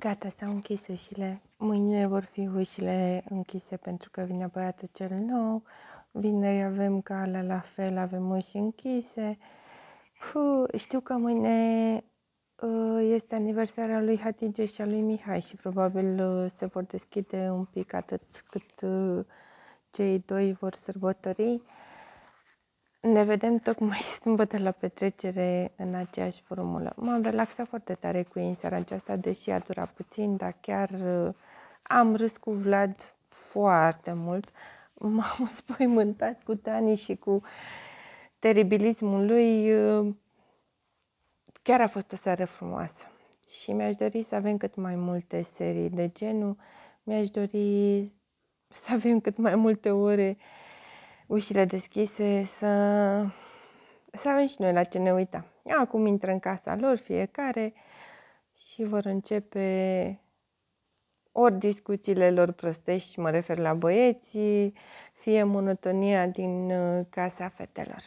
Gata, s-au închis ușile. Mâine vor fi ușile închise pentru că vine băiatul cel nou. Vineri avem gala la fel, avem uși închise. Puh, știu că mâine uh, este aniversarea lui Hatice și a lui Mihai și probabil uh, se vor deschide un pic atât cât uh, cei doi vor sărbători. Ne vedem tocmai sâmbătă la petrecere în aceeași formulă. M-am relaxat foarte tare cu ei în seara aceasta, deși a durat puțin, dar chiar uh, am râs cu Vlad foarte mult. M-am spăimântat cu Tani și cu teribilismul lui. Uh, chiar a fost o seară frumoasă. Și mi-aș dori să avem cât mai multe serii de genul. Mi-aș dori să avem cât mai multe ore uh, ușile deschise, să, să avem și noi la ce ne uita. Acum intră în casa lor fiecare și vor începe ori discuțiile lor prostești, mă refer la băieții, fie monotonia din uh, casa fetelor.